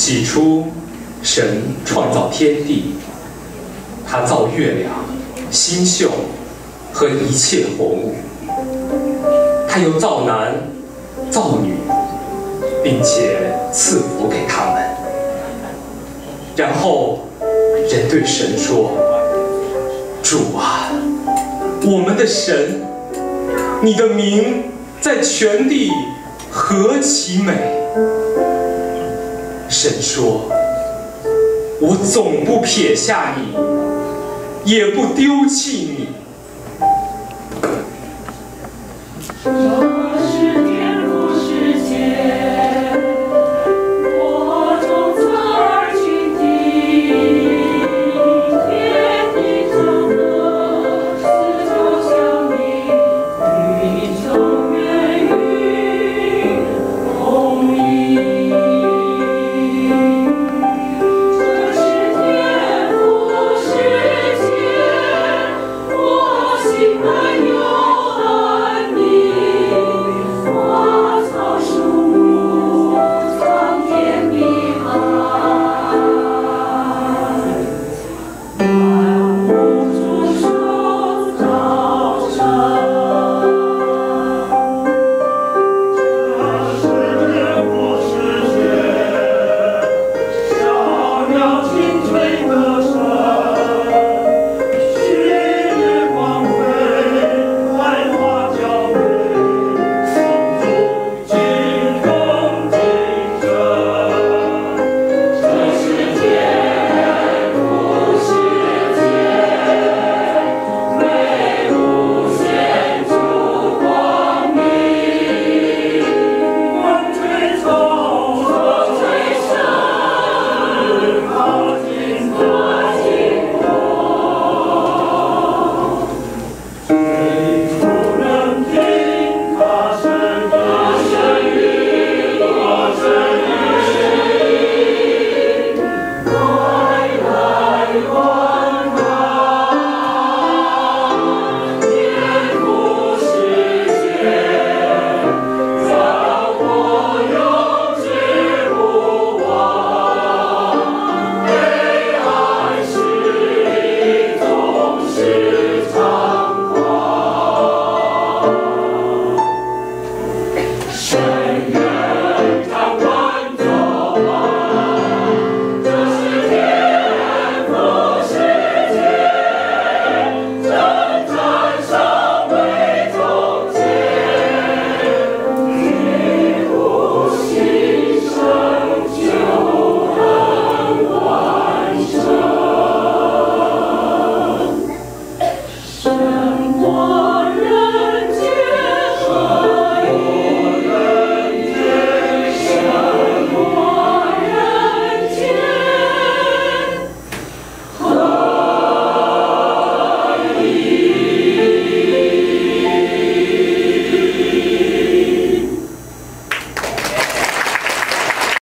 起初，神创造天地，他造月亮、星宿和一切活物，他又造男、造女，并且赐福给他们。然后，人对神说：“主啊，我们的神，你的名在全地何其美！”神说：“我总不撇下你，也不丢弃你。”